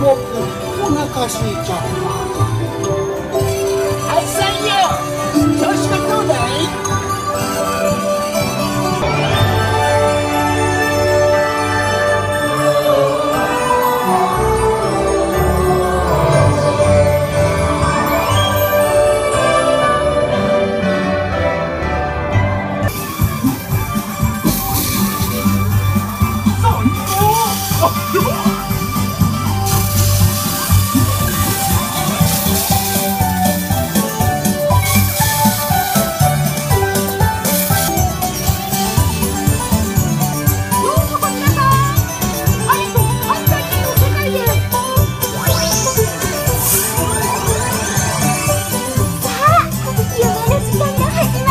動おなかすいちゃった。刚刚还。